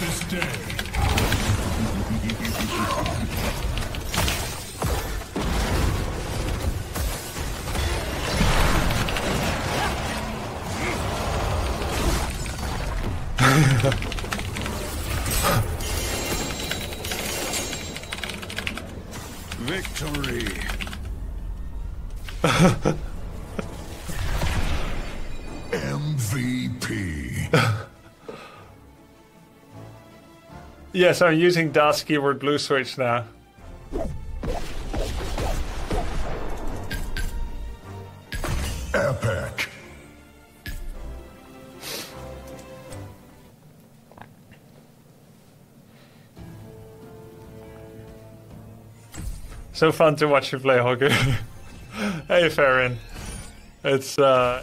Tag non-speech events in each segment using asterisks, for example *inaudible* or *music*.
this day. Victory. *laughs* MVP. *laughs* Yes, I'm using DAS keyboard blue switch now. Epic. So fun to watch you play Hogger. *laughs* hey, Farron. It's uh.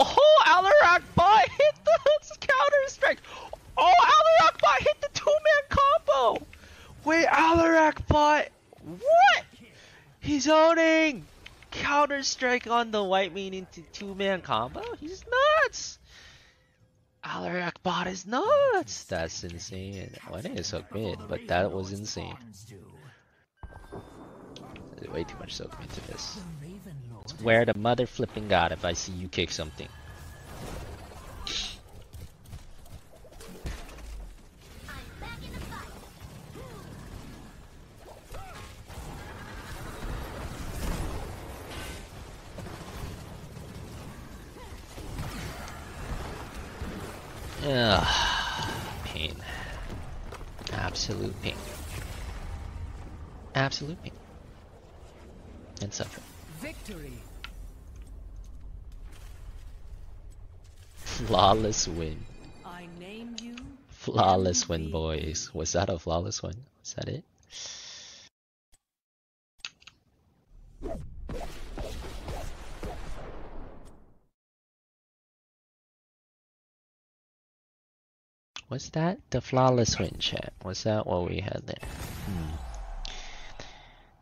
Oh, Alarakba hit the counter strike. Oh, Alarakba hit the two-man combo. Wait, Alarakba, what? He's owning counter strike on the white mean into two-man combo. He's nuts. Alarakbot is nuts. That's insane. Well, I think it's hook mid, but that was insane. There's way too much soak into this. Swear the mother flipping god if I see you kick something. Ugh, pain. Absolute pain. Absolute pain. And suffering. Victory. *laughs* Flawless win. I name you Flawless win, boys. Was that a flawless win? Was that it? Was that the flawless win, chat? Was that what we had there? Hmm.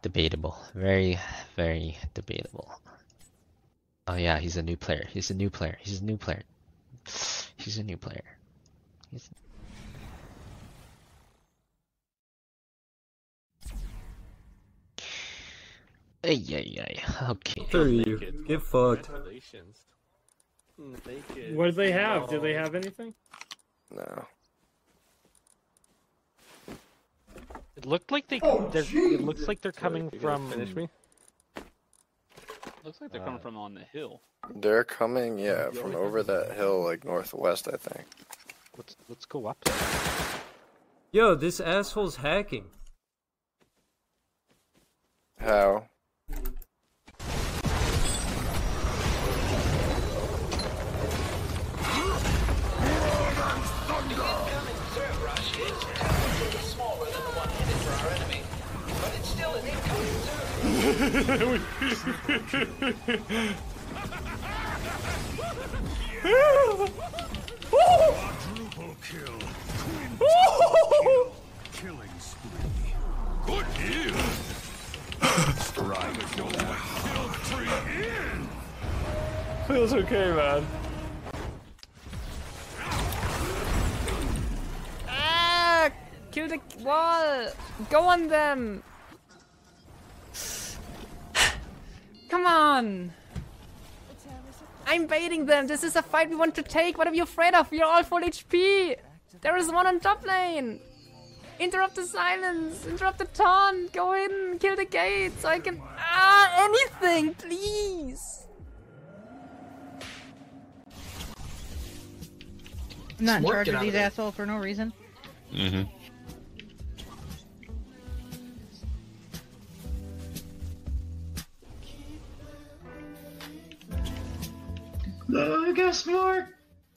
Debatable. Very, very debatable. Oh yeah, he's a new player. He's a new player. He's a new player. He's a new player. He's... Ay, ay, ay. Okay. After you. Get fucked. What do they have? Do they have anything? No. It looked like they. Oh, it looks like they're coming you from. finish me? Looks like they're Uh, coming from on the hill. They're coming, yeah, from over that hill, like northwest, I think. Let's let's go up. Yo, this asshole's hacking. How? Quadruple kill. Killing spree. Good deal. Strike your kill free in. Feels okay, man. Ah! Kill the wall! Go on them! On! I'm baiting them! This is a fight we want to take! What are you afraid of? You're all full HP! There is one on top lane! Interrupt the silence! Interrupt the taunt! Go in! Kill the gate! So I can... Ah! Anything! Please! I'm not in charge of these assholes for no reason. Mm-hmm. I got smart.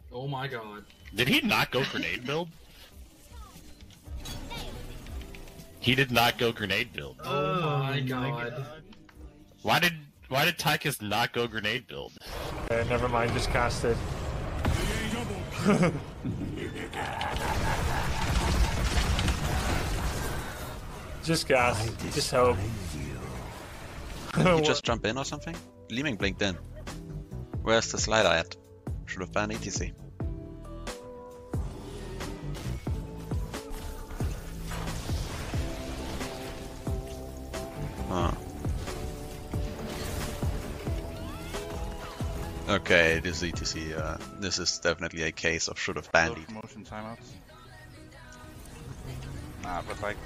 Oh my god. Did he not go grenade build? He did not go grenade build. Oh my god. Why did why did Tychus not go grenade build? Okay, never mind, just cast it. *laughs* Just gas. Just hope. Didn't he just jump in or something? Li-Ming blinked in. Where's the slider at? Should have banned ETC. Huh. Okay, this is ETC. Uh, this is definitely a case of should have banned it. Motion timeouts. Nah, but like,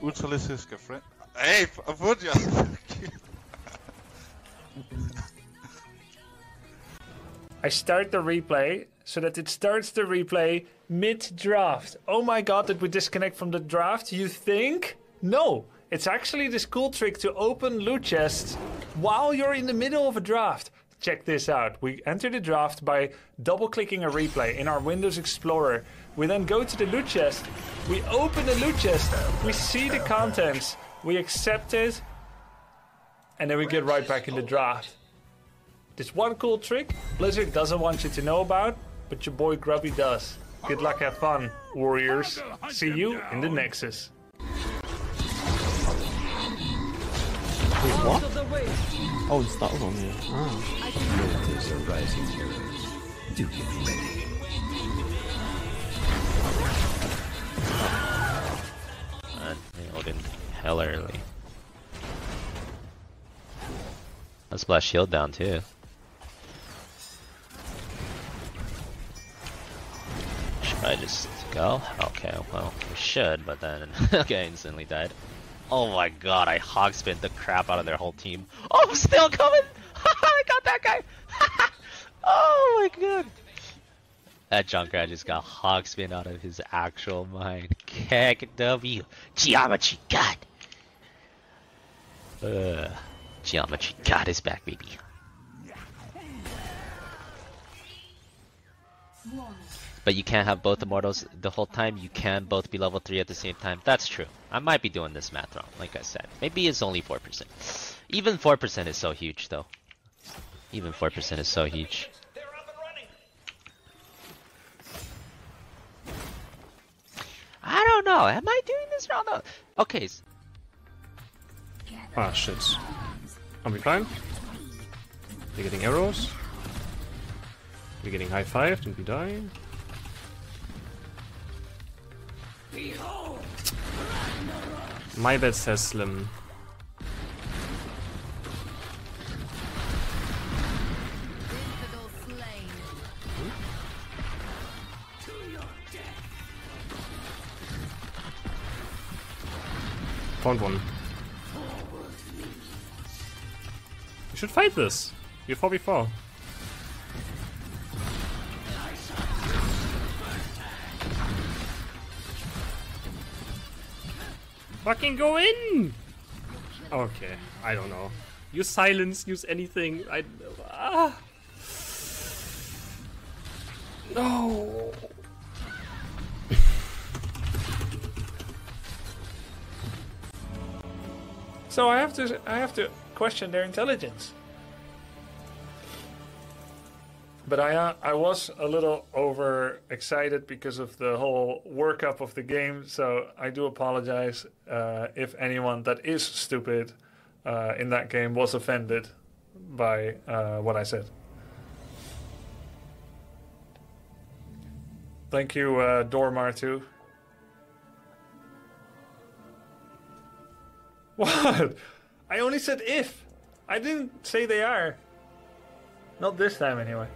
Ultralis is a friend. Hey, Avunja! *laughs* *laughs* I start the replay so that it starts the replay mid draft. Oh my god, did we disconnect from the draft? You think? No, it's actually this cool trick to open loot chests while you're in the middle of a draft. Check this out. We enter the draft by double clicking a replay in our Windows Explorer. We then go to the loot chest. We open the loot chest. We see the contents. We accept it. And then we get right back in the draft. This one cool trick Blizzard doesn't want you to know about, but your boy Grubby does. Good luck, have fun, warriors. See you in the Nexus. what? Oh, it's that one, yeah. Ah. There's a rising heroes. Do get ready. Man, they Odin hell early. Let's splash shield down too. I just go? Okay, well, we should, but then *laughs* okay, instantly died. Oh my god, I hog spin the crap out of their whole team. Oh, I'm still coming! *laughs* I got that guy! *laughs* oh my god! That Junkrat just got hog spin out of his actual mind. Keg W. Geometry God! Ugh. Geometry God is back, baby. But you can't have both immortals the whole time. You can both be level 3 at the same time. That's true. I might be doing this math wrong, like I said. Maybe it's only 4%. Even 4% is so huge, though. Even 4% is so huge. I don't know. Am I doing this wrong? Okay. Ah, shit. Are we fine? We're getting arrows. We're getting high fived and we die. My bad says Slim. Found one. We should fight this. We're 4v4. Fucking go in! Okay, I don't know. Use silence, use anything. I. Ah! No! So I have to I have to question their intelligence. But I uh, I was a little over excited because of the whole workup of the game, so I do apologize uh, if anyone that is stupid uh, in that game was offended by uh, what I said. Thank you, uh, Dormar too. *laughs* What? I only said if. I didn't say they are. Not this time, anyway.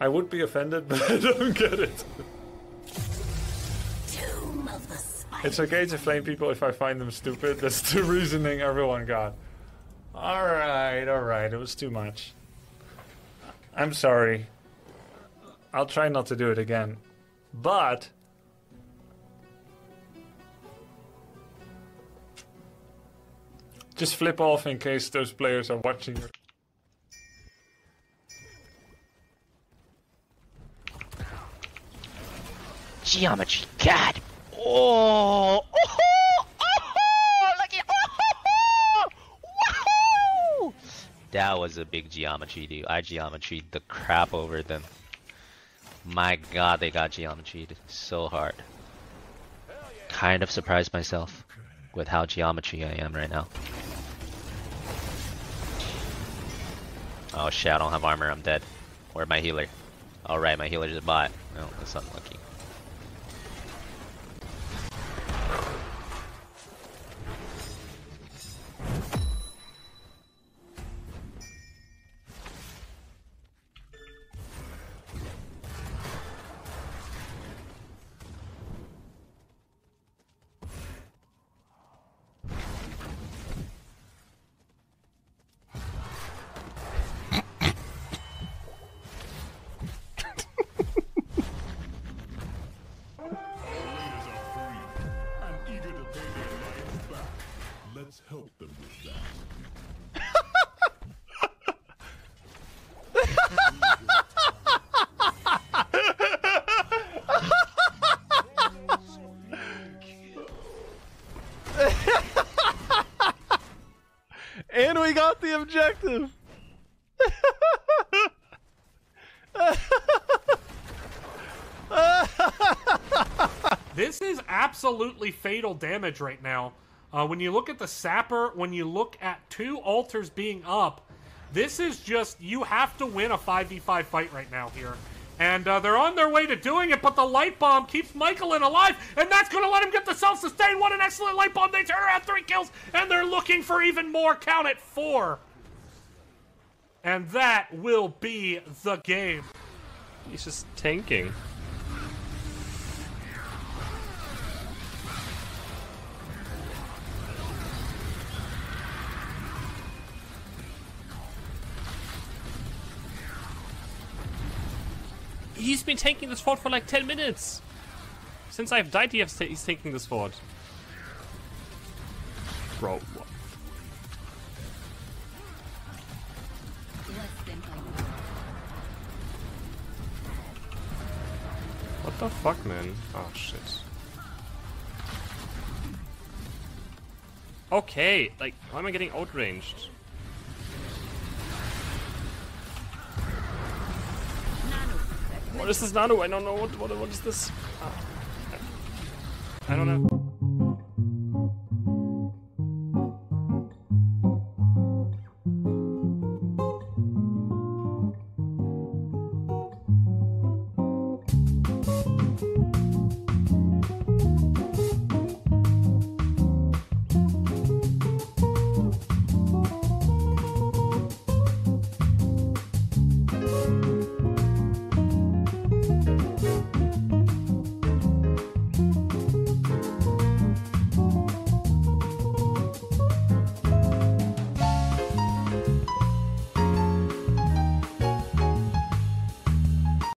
I would be offended, *laughs* but I don't get it. It's okay to flame people if I find them stupid. That's the reasoning everyone got. Alright, alright. It was too much. I'm sorry. I'll try not to do it again. But. Just flip off in case those players are watching. Geometry God! Oh! Oh! Oh! Look at oh! Woohoo! That was a big geometry, dude. I geometry the crap over them. My god, they got geometry so hard. kind of surprised myself with how geometry I am right now. Oh shit, I don't have armor, I'm dead. Where'd my healer? Oh, Alright, my healer just bot. Oh, that's unlucky. This is absolutely fatal damage right now. Uh, when you look at the sapper, when you look at two altars being up, this is just you have to win a 5v5 fight right now here. And uh, they're on their way to doing it, but the light bomb keeps Michael in alive, and that's going to let him get the self sustain. What an excellent light bomb! They turn around three kills, and they're looking for even more. Count it four. And that will be the game. He's just tanking. He's been taking this fort for like 10 minutes. Since I've died, he has he's taking this fort. Bro, what? The fuck, man? Oh, shit. Okay, like, why am I getting outranged? What is this nano? I don't know. What, what, what is this? Ah. I don't know.